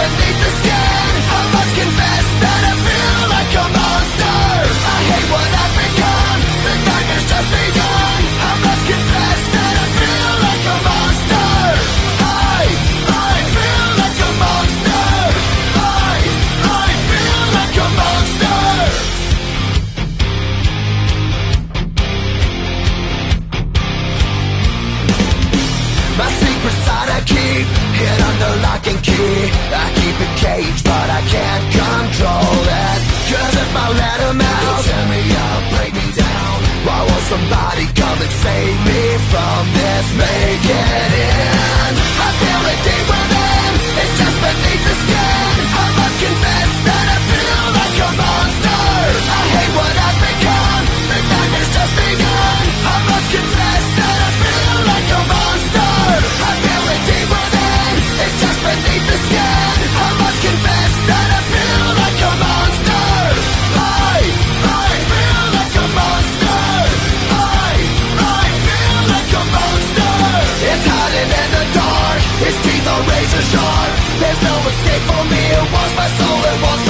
beneath the skin. I must confess that I feel like a monster? I hate what I've become. The nightmare's just I must confess that I feel like a monster? I, I feel like a monster. I, I feel like a monster. My secret side I keep. Under lock and key I keep it There's no escape for me. It wants my soul, it wants